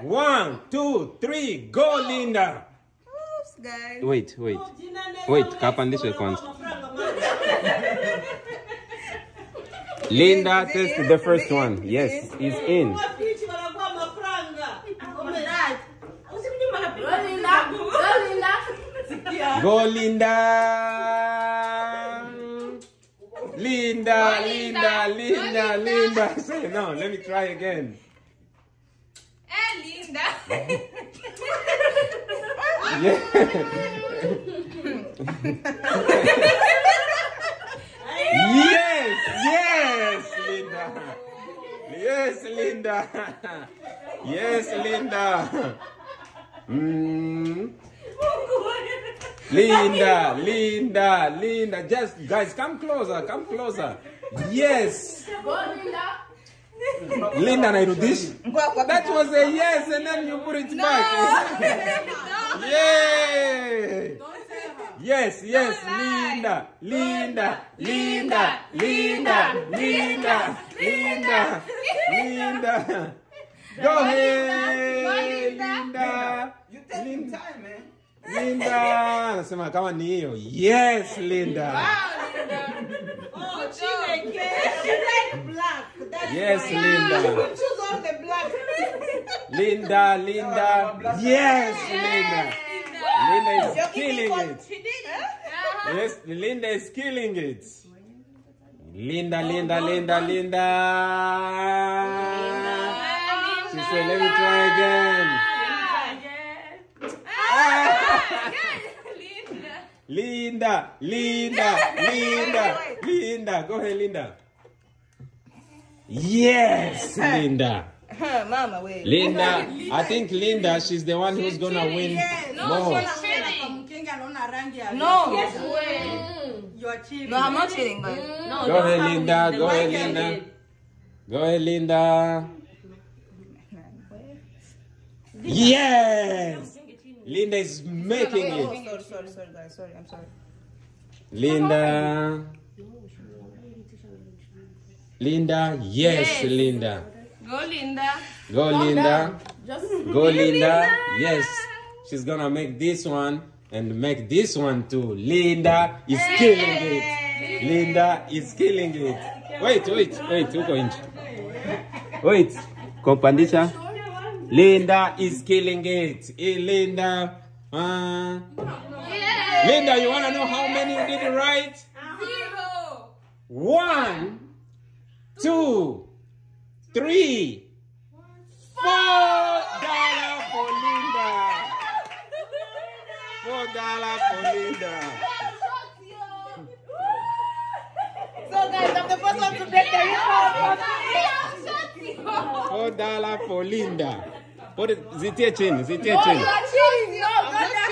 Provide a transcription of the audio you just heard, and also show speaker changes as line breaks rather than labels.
One, two, three, go Linda.
Oops, guys.
Wait, wait. Wait, kapandishe kwanza. Linda
Is it
test
in?
the first
it in?
one.
Is it
Yes,
in?
it's in. Go Linda. Linda, Linda, Linda, Linda. Say no, let me try again.
É
yes, yes, Linda. Yes, Linda. Yes, Linda. Mm. Linda, Linda, Linda. Just guys, come closer, come closer. Yes. Linda Nairudish. That was a yes, and then you put it back. Yay! Yes, yes, Linda, Linda, Linda, Linda, Linda, Linda, Linda. Go ahead, Linda.
You take
Linda.
time, man.
Linda. anasema kama ni hiyo. Yes, Linda. Yes, Linda.
Choose all the black.
Linda, Linda. Yes, Linda. Linda is
You're
killing it.
what she.
Yes, Linda is killing it. Linda, Linda, Linda, Linda. She said, let me try again. Linda, Linda, Linda, Linda. Go ahead, Linda. Yes, Linda.
Huh, Mama, wait.
Linda, I think Linda, she's the one who's gonna win more.
No.
You are cheating.
No, I'm not cheating, mm. guys.
Go ahead, Linda. Go ahead, Linda. Go ahead, Linda. Yes! Linda is making it.
sorry, sorry, sorry, guys. Sorry, I'm sorry.
Linda. Linda. Yes, Linda.
Go Linda.
Go, Linda. Go, Linda. Yes. She's gonna make this one and make this one too. Linda is killing it. Linda is killing it. Wait, wait, wait. Uko nje. Wait. Kompandisha. Linda is killing it. Eh, Linda. Uh, Linda, you wanna know how many you did right?
Zero.
One, two, three, four dollar for Linda. Four dollar for Linda.
So, guys, I'm the first one to break the record.
Four dollar for Linda. Put it, zitie chini, zitie chini.
cheating. No,